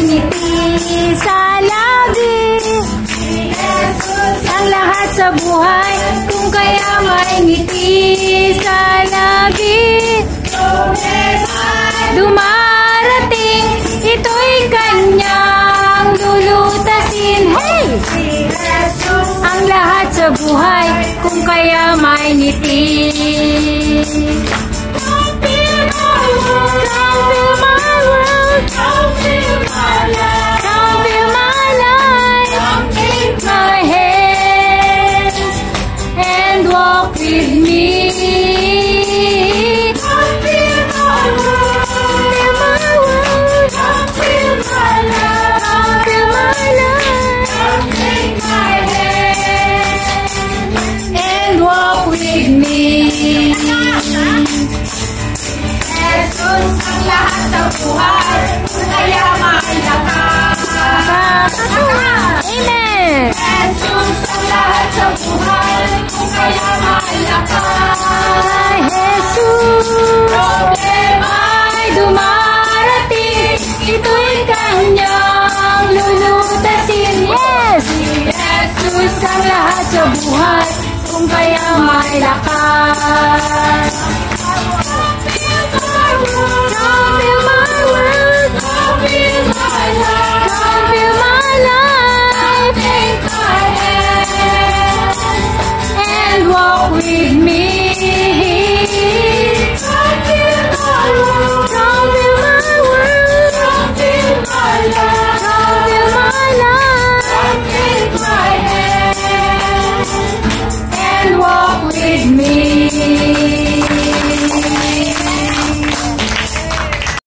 Manipis sa labi Ang lahat sa buhay. Kung kaya may ngiti sa labi Dumarating Hey! Ang lahat sa buhay Kung kaya may ngiti. kanyang lulutasin. Yes! Jesus ang lahat sa buhay, kung kaya may lakas. me.